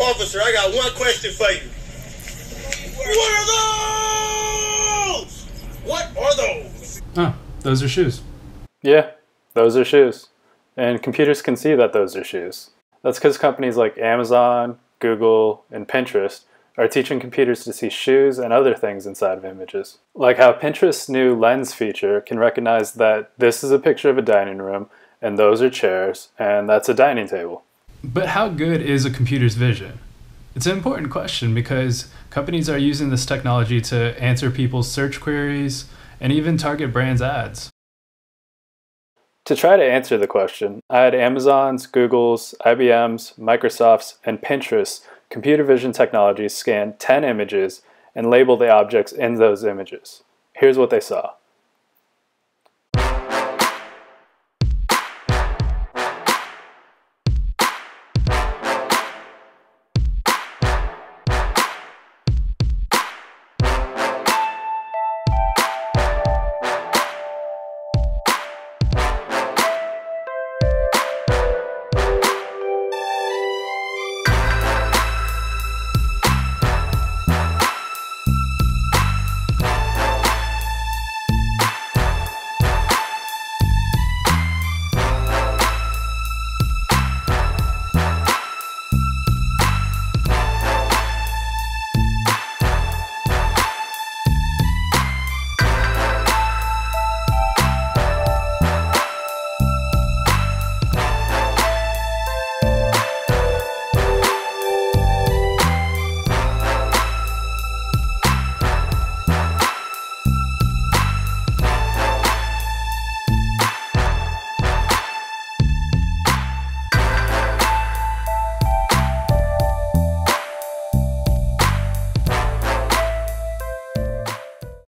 Officer, I got one question for you. What are those? What are those? Oh, those are shoes. Yeah, those are shoes. And computers can see that those are shoes. That's because companies like Amazon, Google, and Pinterest are teaching computers to see shoes and other things inside of images. Like how Pinterest's new lens feature can recognize that this is a picture of a dining room, and those are chairs, and that's a dining table. But how good is a computer's vision? It's an important question because companies are using this technology to answer people's search queries and even target brands' ads. To try to answer the question, I had Amazon's, Google's, IBM's, Microsoft's, and Pinterest's computer vision technologies scan 10 images and label the objects in those images. Here's what they saw.